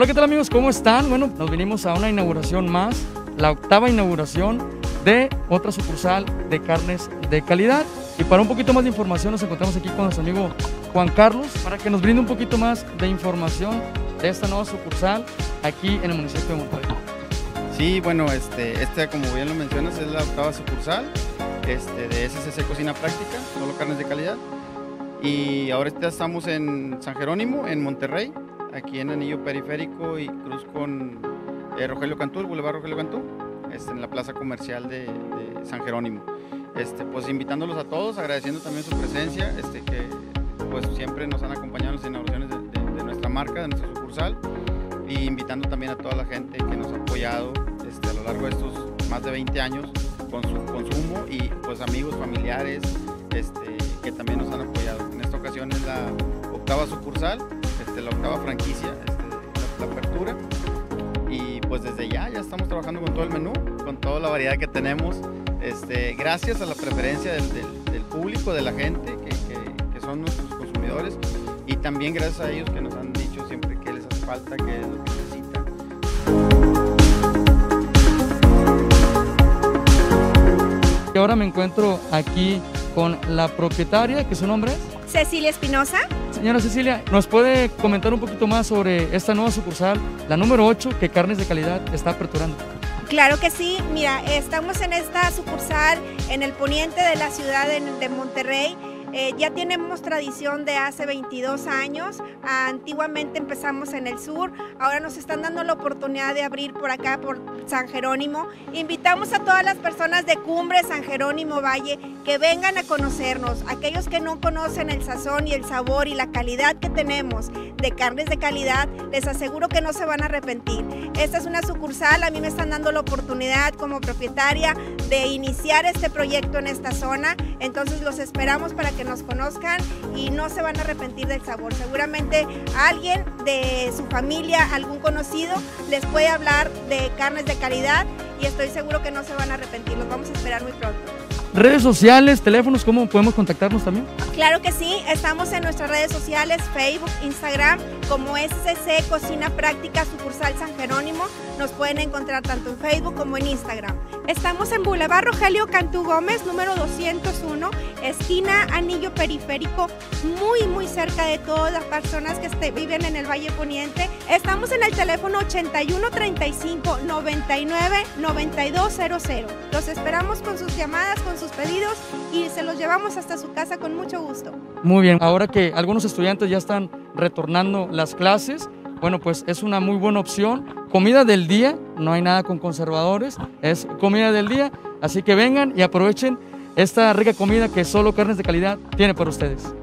Hola, ¿qué tal amigos? ¿Cómo están? Bueno, nos vinimos a una inauguración más, la octava inauguración de otra sucursal de carnes de calidad. Y para un poquito más de información nos encontramos aquí con nuestro amigo Juan Carlos para que nos brinde un poquito más de información de esta nueva sucursal aquí en el municipio de Monterrey. Sí, bueno, este, este como bien lo mencionas es la octava sucursal este, de SCC Cocina Práctica, solo carnes de calidad. Y ahora estamos en San Jerónimo, en Monterrey, aquí en Anillo Periférico y cruz con eh, Rogelio Cantú, el Boulevard Rogelio Cantú, este, en la plaza comercial de, San Jerónimo. Este, pues invitándolos a todos, agradeciendo también su presencia, este, que pues siempre nos han acompañado en las inauguraciones de, nuestra marca, de nuestra sucursal, y invitando también a toda la gente que nos ha apoyado este, a lo largo de estos más de 20 años con su consumo y pues amigos, familiares este, que también nos han apoyado. En esta ocasión es la octava sucursal este, la octava franquicia, este, la, apertura. Y pues desde ya, ya estamos trabajando con todo el menú, con toda la variedad que tenemos. Este, gracias a la preferencia del, público, de la gente, que, son nuestros consumidores. Y también gracias a ellos que nos han dicho siempre que les hace falta, que es lo que necesitan. Y ahora me encuentro aquí con la propietaria, que su nombre es Cecilia Espinosa. Señora Cecilia, ¿nos puede comentar un poquito más sobre esta nueva sucursal, la número 8, que Carnes de Calidad está aperturando? Claro que sí, mira, estamos en esta sucursal en el poniente de la ciudad de Monterrey eh, ya tenemos tradición de hace 22 años. Antiguamente empezamos en el sur, ahora nos están dando la oportunidad de abrir por acá, por San Jerónimo. Invitamos a todas las personas de Cumbre, San Jerónimo Valle, que vengan a conocernos. Aquellos que no conocen el sazón y el sabor y la calidad que tenemos de carnes de calidad, les aseguro que no se van a arrepentir. Esta es una sucursal, a mí me están dando la oportunidad como propietaria de iniciar este proyecto en esta zona, entonces los esperamos para que que nos conozcan y no se van a arrepentir del sabor. Seguramente alguien de su familia, algún conocido, les puede hablar de carnes de calidad y estoy seguro que no se van a arrepentir. Los vamos a esperar muy pronto. Redes sociales, teléfonos, ¿cómo podemos contactarnos también? Claro que sí, estamos en nuestras redes sociales, Facebook, Instagram, como SCC Cocina Práctica Sucursal San Jerónimo. Nos pueden encontrar tanto en Facebook como en Instagram. Estamos en Boulevard Rogelio Cantú Gómez, número 201, esquina Anillo Periférico, muy, muy cerca de todas las personas que este, viven en el Valle Poniente. Estamos en el teléfono 8135 99 9200. Los esperamos con sus llamadas, con sus pedidos y se los llevamos hasta su casa con mucho gusto. Muy bien, ahora que algunos estudiantes ya están retornando las clases, bueno, pues es una muy buena opción. Comida del día, no hay nada con conservadores, es comida del día, así que vengan y aprovechen esta rica comida que solo Carnes de Calidad tiene para ustedes.